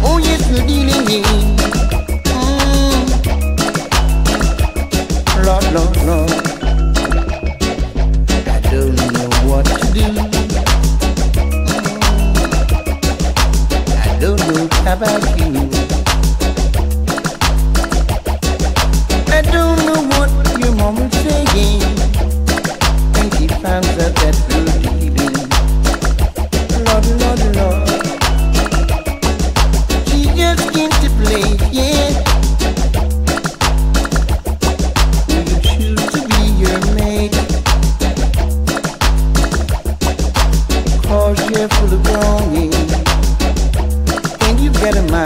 Oh yes, we're dealing in. I don't know what to do. I don't know about you. I don't know what your mama's saying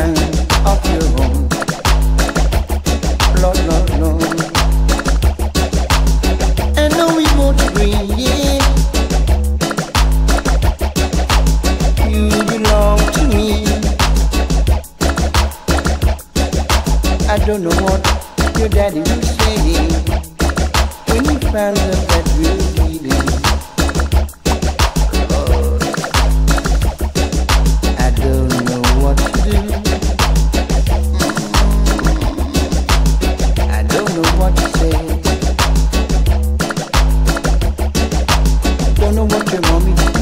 of your own. Know we agree. You belong to me. I don't know what your daddy mommy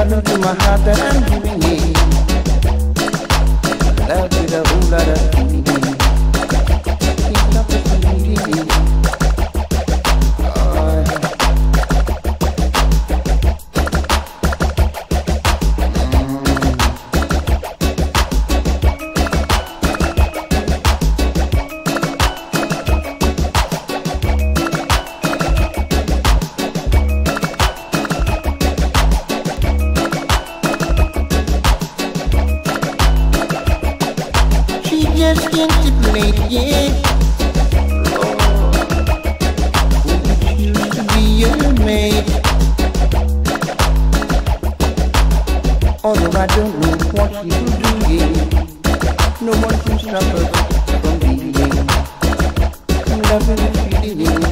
Love into my heart that I'm giving you. Love with a whole lot of Although I don't know what yeah. No one can stop us from being feeling.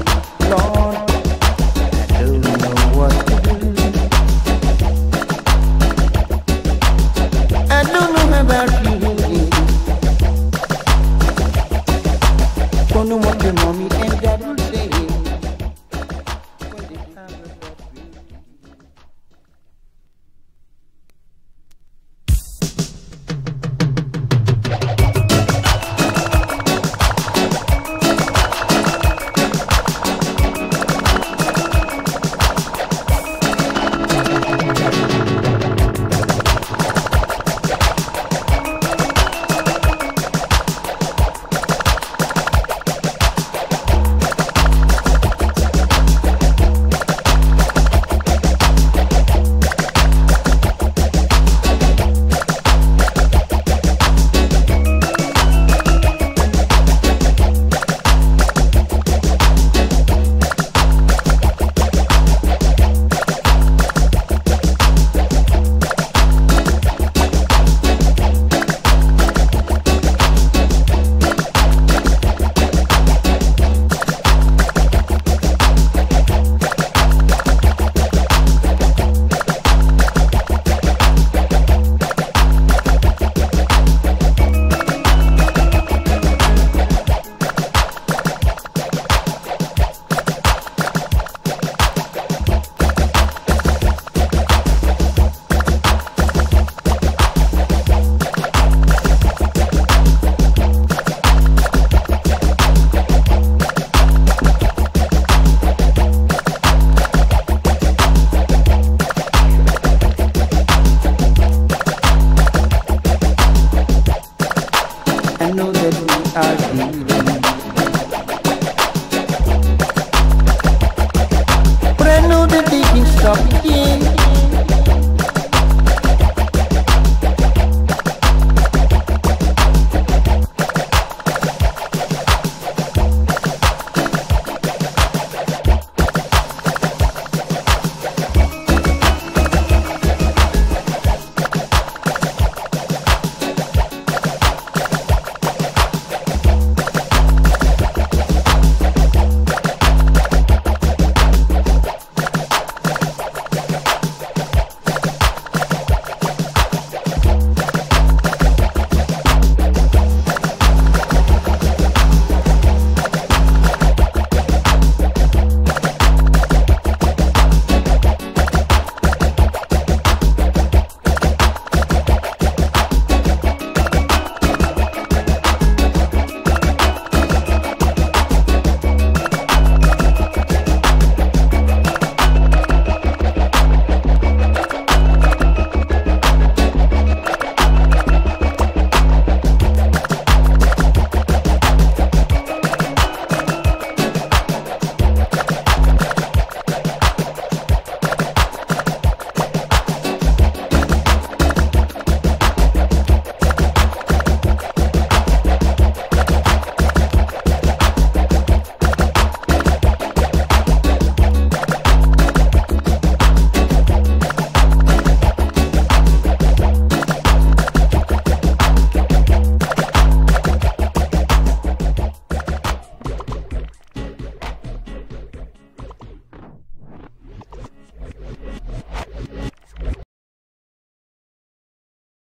I know that we are healing. But I know that they can stop it.